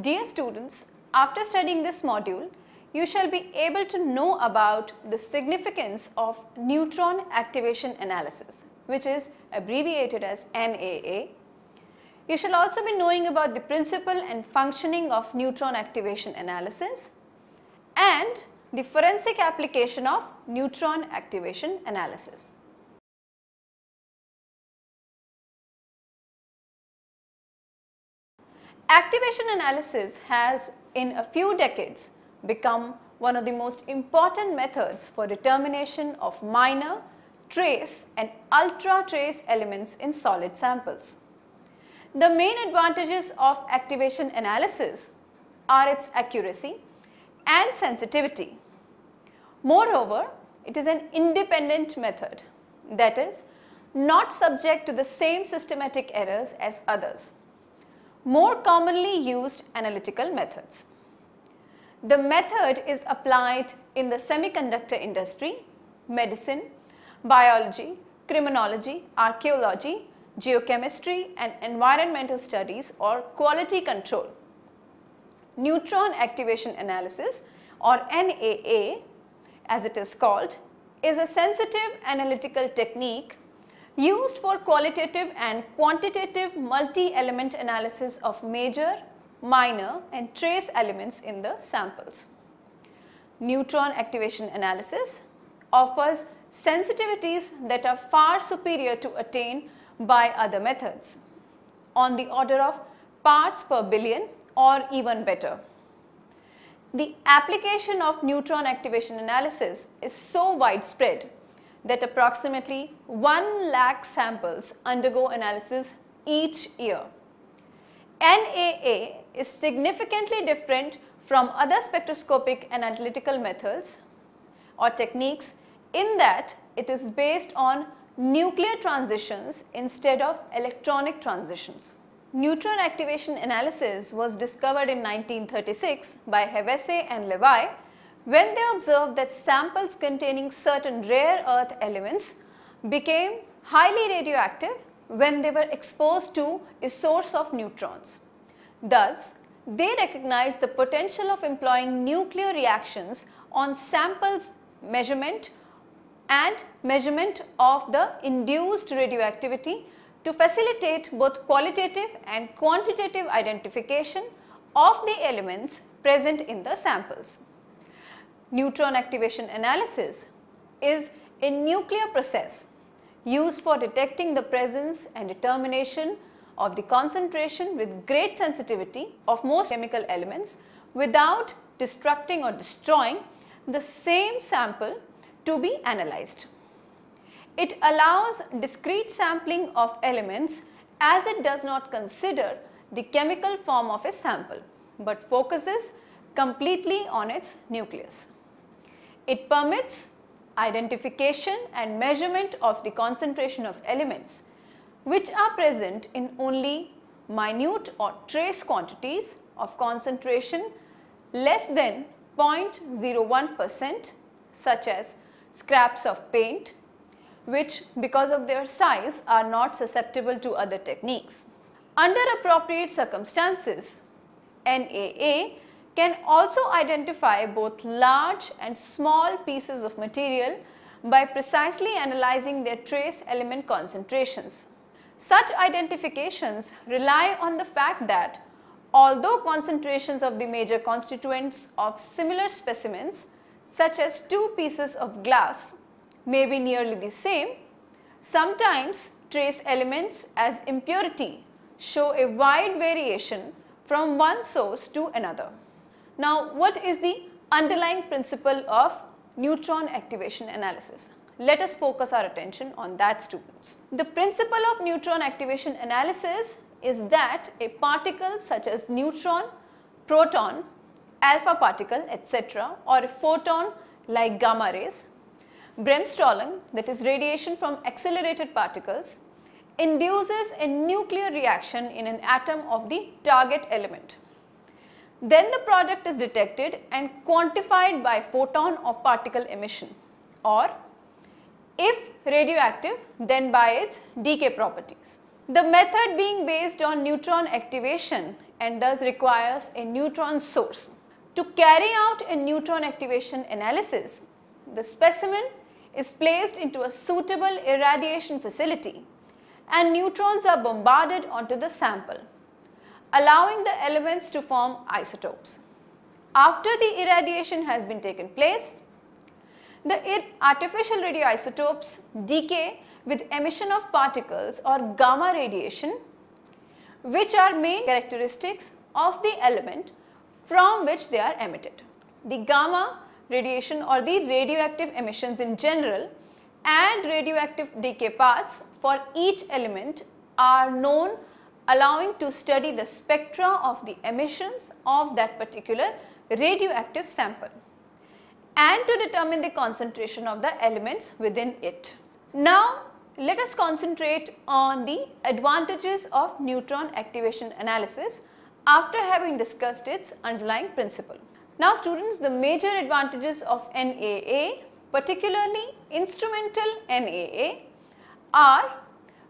Dear students, after studying this module, you shall be able to know about the significance of neutron activation analysis, which is abbreviated as NAA. You shall also be knowing about the principle and functioning of neutron activation analysis and the forensic application of neutron activation analysis. Activation analysis has in a few decades become one of the most important methods for determination of minor, trace and ultra trace elements in solid samples. The main advantages of activation analysis are its accuracy and sensitivity. Moreover, it is an independent method that is not subject to the same systematic errors as others more commonly used analytical methods. The method is applied in the semiconductor industry, medicine, biology, criminology, archaeology, geochemistry and environmental studies or quality control. Neutron activation analysis or NAA as it is called is a sensitive analytical technique used for qualitative and quantitative multi-element analysis of major, minor and trace elements in the samples. Neutron activation analysis offers sensitivities that are far superior to attain by other methods on the order of parts per billion or even better. The application of neutron activation analysis is so widespread that approximately 1 lakh samples undergo analysis each year. NAA is significantly different from other spectroscopic and analytical methods or techniques in that it is based on nuclear transitions instead of electronic transitions. Neutron activation analysis was discovered in 1936 by Hevesy and Levi when they observed that samples containing certain rare earth elements became highly radioactive when they were exposed to a source of neutrons. Thus, they recognized the potential of employing nuclear reactions on samples measurement and measurement of the induced radioactivity to facilitate both qualitative and quantitative identification of the elements present in the samples neutron activation analysis is a nuclear process used for detecting the presence and determination of the concentration with great sensitivity of most chemical elements without destructing or destroying the same sample to be analyzed. It allows discrete sampling of elements as it does not consider the chemical form of a sample but focuses completely on its nucleus. It permits identification and measurement of the concentration of elements which are present in only minute or trace quantities of concentration less than 0.01 percent such as scraps of paint which because of their size are not susceptible to other techniques. Under appropriate circumstances, NAA can also identify both large and small pieces of material by precisely analyzing their trace element concentrations. Such identifications rely on the fact that although concentrations of the major constituents of similar specimens such as two pieces of glass may be nearly the same, sometimes trace elements as impurity show a wide variation from one source to another. Now, what is the underlying principle of neutron activation analysis? Let us focus our attention on that students. The principle of neutron activation analysis is that a particle such as neutron, proton, alpha particle etc. or a photon like gamma rays, bremsstrahlung that is radiation from accelerated particles induces a nuclear reaction in an atom of the target element. Then the product is detected and quantified by photon or particle emission or if radioactive then by its decay properties. The method being based on neutron activation and thus requires a neutron source. To carry out a neutron activation analysis, the specimen is placed into a suitable irradiation facility and neutrons are bombarded onto the sample, allowing the elements to form isotopes. After the irradiation has been taken place, the artificial radioisotopes decay with emission of particles or gamma radiation which are main characteristics of the element from which they are emitted. The gamma radiation or the radioactive emissions in general and radioactive decay paths for each element are known allowing to study the spectra of the emissions of that particular radioactive sample and to determine the concentration of the elements within it. Now let us concentrate on the advantages of neutron activation analysis after having discussed its underlying principle. Now students, the major advantages of NAA, particularly instrumental NAA are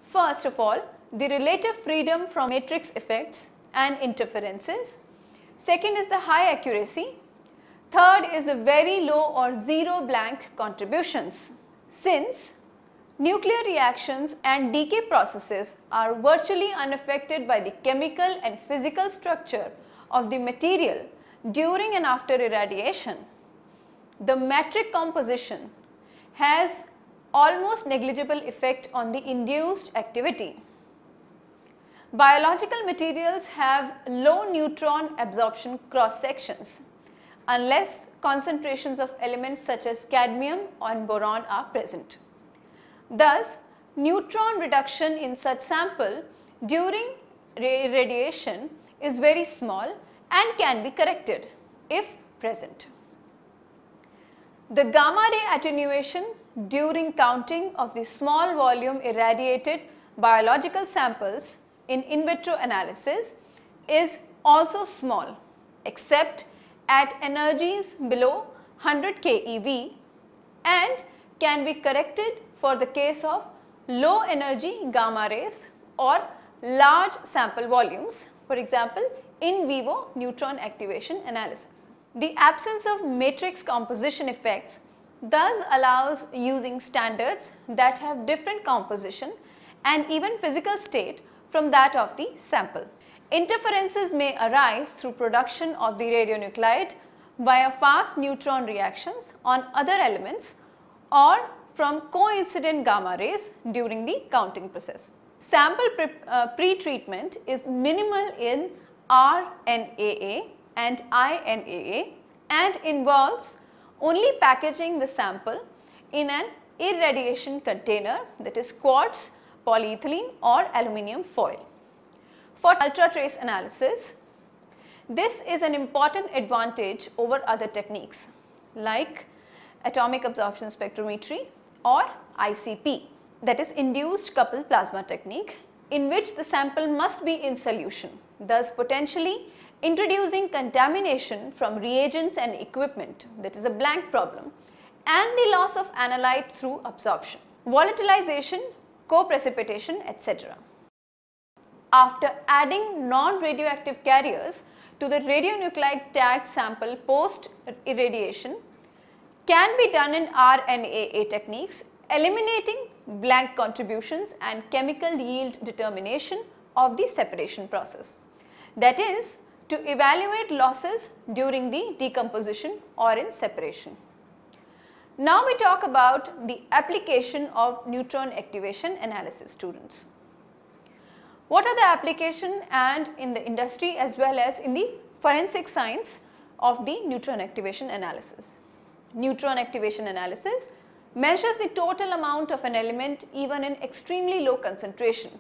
first of all the relative freedom from matrix effects and interferences. Second is the high accuracy. Third is the very low or zero blank contributions. Since Nuclear reactions and decay processes are virtually unaffected by the chemical and physical structure of the material during and after irradiation. The matrix composition has almost negligible effect on the induced activity. Biological materials have low neutron absorption cross sections unless concentrations of elements such as cadmium and boron are present. Thus, neutron reduction in such sample during radiation is very small and can be corrected if present. The gamma ray attenuation during counting of the small volume irradiated biological samples in in vitro analysis is also small except at energies below 100 keV and can be corrected for the case of low energy gamma rays or large sample volumes, for example, in vivo neutron activation analysis. The absence of matrix composition effects thus allows using standards that have different composition and even physical state from that of the sample. Interferences may arise through production of the radionuclide via fast neutron reactions on other elements or from coincident gamma rays during the counting process. Sample uh, pre-treatment is minimal in RNAA and INAA and involves only packaging the sample in an irradiation container that is quartz, polyethylene or aluminum foil. For ultra trace analysis, this is an important advantage over other techniques like atomic absorption spectrometry or ICP that is induced coupled plasma technique in which the sample must be in solution thus potentially introducing contamination from reagents and equipment that is a blank problem and the loss of analyte through absorption, volatilization, co-precipitation etc. After adding non-radioactive carriers to the radionuclide tagged sample post irradiation, can be done in RNAA techniques eliminating blank contributions and chemical yield determination of the separation process. That is to evaluate losses during the decomposition or in separation. Now we talk about the application of neutron activation analysis students. What are the application and in the industry as well as in the forensic science of the neutron activation analysis? neutron activation analysis measures the total amount of an element even in extremely low concentration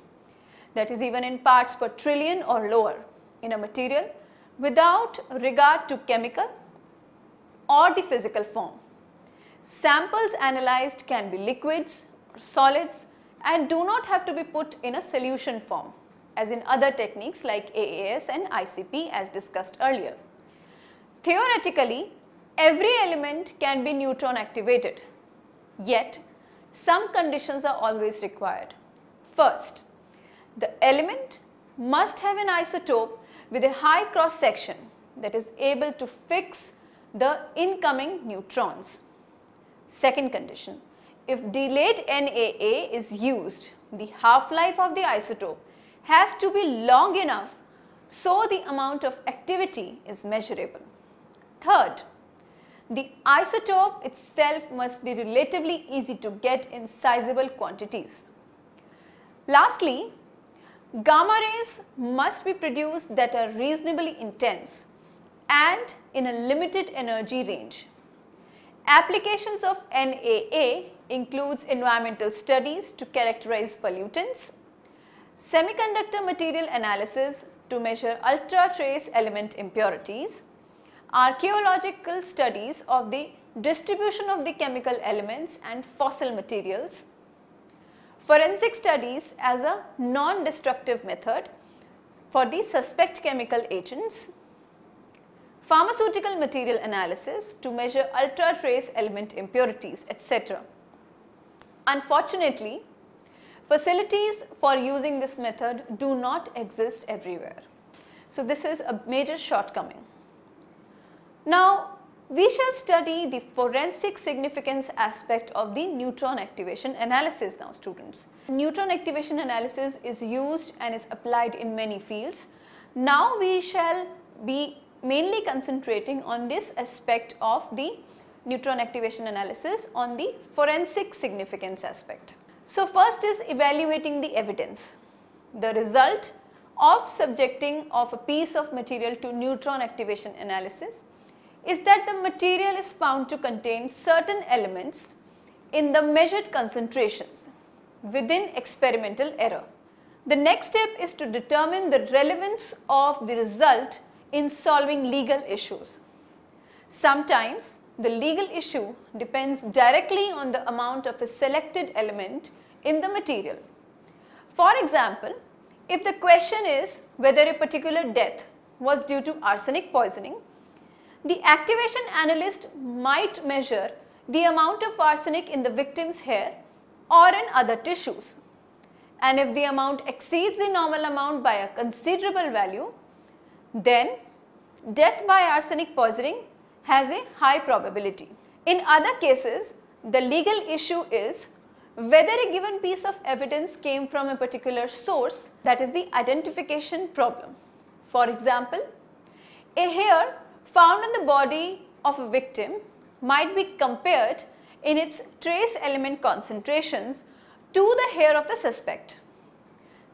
that is even in parts per trillion or lower in a material without regard to chemical or the physical form. Samples analyzed can be liquids or solids and do not have to be put in a solution form as in other techniques like AAS and ICP as discussed earlier. Theoretically, Every element can be neutron activated, yet some conditions are always required. First, the element must have an isotope with a high cross section that is able to fix the incoming neutrons. Second condition, if delayed NAA is used, the half-life of the isotope has to be long enough so the amount of activity is measurable. Third, the isotope itself must be relatively easy to get in sizable quantities. Lastly, gamma rays must be produced that are reasonably intense and in a limited energy range. Applications of NAA includes environmental studies to characterize pollutants, semiconductor material analysis to measure ultra trace element impurities, archaeological studies of the distribution of the chemical elements and fossil materials, forensic studies as a non-destructive method for the suspect chemical agents, pharmaceutical material analysis to measure ultra trace element impurities, etc. Unfortunately, facilities for using this method do not exist everywhere. So this is a major shortcoming. Now, we shall study the forensic significance aspect of the neutron activation analysis now students. Neutron activation analysis is used and is applied in many fields. Now we shall be mainly concentrating on this aspect of the neutron activation analysis on the forensic significance aspect. So first is evaluating the evidence. The result of subjecting of a piece of material to neutron activation analysis is that the material is found to contain certain elements in the measured concentrations within experimental error. The next step is to determine the relevance of the result in solving legal issues. Sometimes the legal issue depends directly on the amount of a selected element in the material. For example, if the question is whether a particular death was due to arsenic poisoning, the activation analyst might measure the amount of arsenic in the victim's hair or in other tissues. And if the amount exceeds the normal amount by a considerable value, then death by arsenic poisoning has a high probability. In other cases, the legal issue is whether a given piece of evidence came from a particular source that is the identification problem. For example, a hair found on the body of a victim might be compared in its trace element concentrations to the hair of the suspect.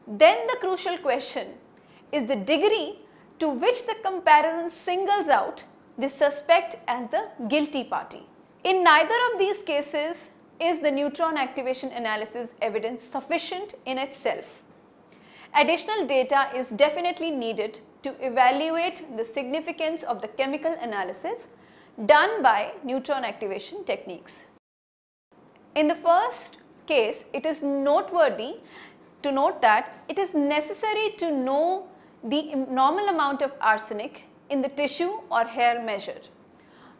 Then the crucial question is the degree to which the comparison singles out the suspect as the guilty party. In neither of these cases is the neutron activation analysis evidence sufficient in itself. Additional data is definitely needed to evaluate the significance of the chemical analysis done by neutron activation techniques. In the first case, it is noteworthy to note that it is necessary to know the normal amount of arsenic in the tissue or hair measured.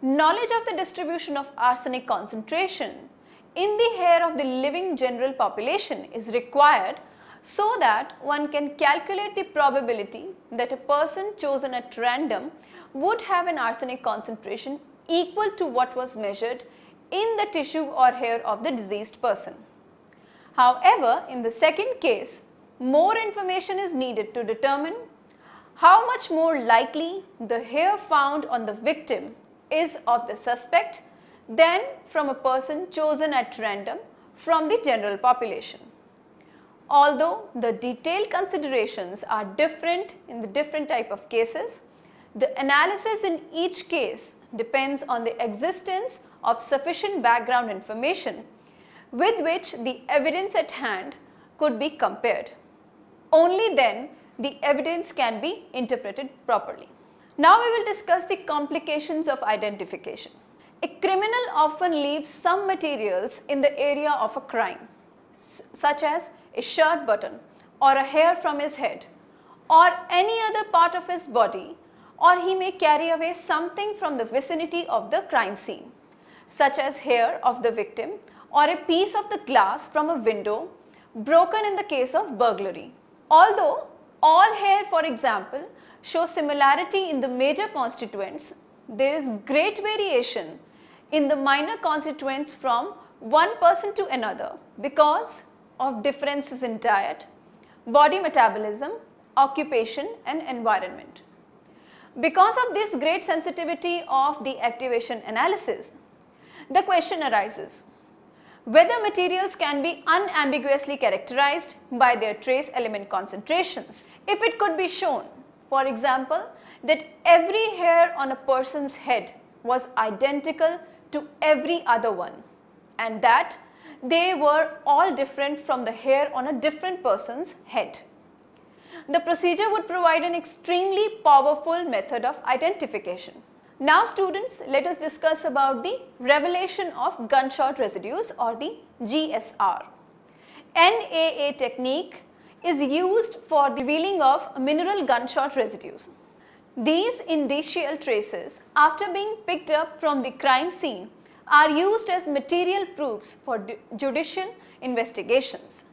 Knowledge of the distribution of arsenic concentration in the hair of the living general population is required so that one can calculate the probability that a person chosen at random would have an arsenic concentration equal to what was measured in the tissue or hair of the diseased person. However, in the second case, more information is needed to determine how much more likely the hair found on the victim is of the suspect than from a person chosen at random from the general population. Although the detailed considerations are different in the different type of cases, the analysis in each case depends on the existence of sufficient background information with which the evidence at hand could be compared. Only then the evidence can be interpreted properly. Now we will discuss the complications of identification. A criminal often leaves some materials in the area of a crime, such as a shirt button or a hair from his head or any other part of his body or he may carry away something from the vicinity of the crime scene, such as hair of the victim or a piece of the glass from a window broken in the case of burglary. Although all hair for example show similarity in the major constituents, there is great variation in the minor constituents from one person to another because of differences in diet, body metabolism, occupation and environment. Because of this great sensitivity of the activation analysis, the question arises whether materials can be unambiguously characterized by their trace element concentrations. If it could be shown, for example, that every hair on a person's head was identical to every other one and that they were all different from the hair on a different person's head. The procedure would provide an extremely powerful method of identification. Now students, let us discuss about the revelation of gunshot residues or the GSR. NAA technique is used for the revealing of mineral gunshot residues. These indicial traces after being picked up from the crime scene are used as material proofs for judicial investigations.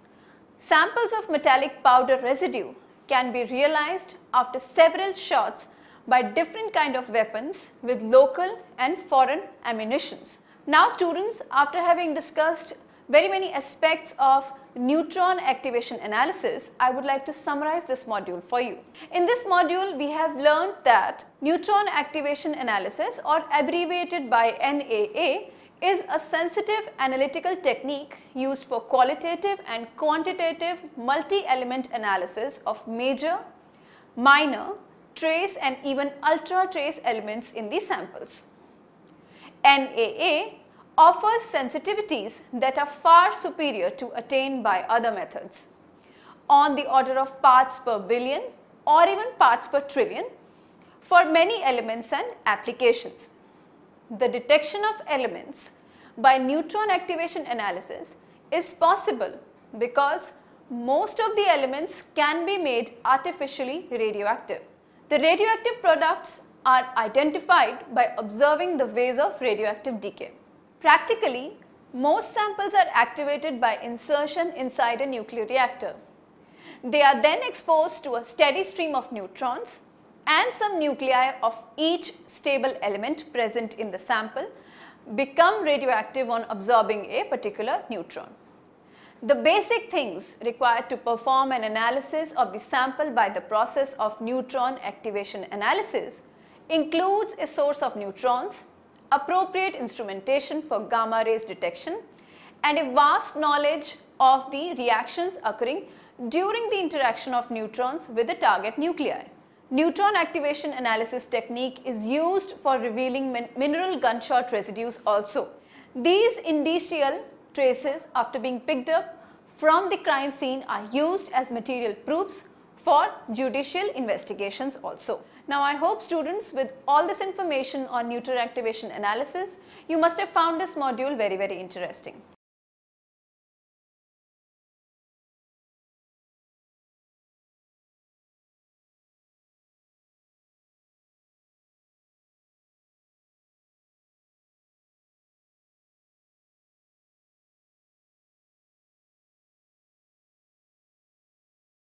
Samples of metallic powder residue can be realized after several shots by different kind of weapons with local and foreign ammunitions. Now students, after having discussed very many aspects of neutron activation analysis, I would like to summarize this module for you. In this module, we have learned that neutron activation analysis or abbreviated by NAA is a sensitive analytical technique used for qualitative and quantitative multi-element analysis of major, minor, trace and even ultra trace elements in the samples. NAA offers sensitivities that are far superior to attain by other methods on the order of parts per billion or even parts per trillion for many elements and applications. The detection of elements by neutron activation analysis is possible because most of the elements can be made artificially radioactive. The radioactive products are identified by observing the ways of radioactive decay. Practically, most samples are activated by insertion inside a nuclear reactor. They are then exposed to a steady stream of neutrons and some nuclei of each stable element present in the sample become radioactive on absorbing a particular neutron. The basic things required to perform an analysis of the sample by the process of neutron activation analysis includes a source of neutrons, appropriate instrumentation for gamma rays detection and a vast knowledge of the reactions occurring during the interaction of neutrons with the target nuclei. Neutron activation analysis technique is used for revealing min mineral gunshot residues also. These indicial traces after being picked up from the crime scene are used as material proofs for judicial investigations also. Now I hope students with all this information on neutron activation analysis, you must have found this module very very interesting.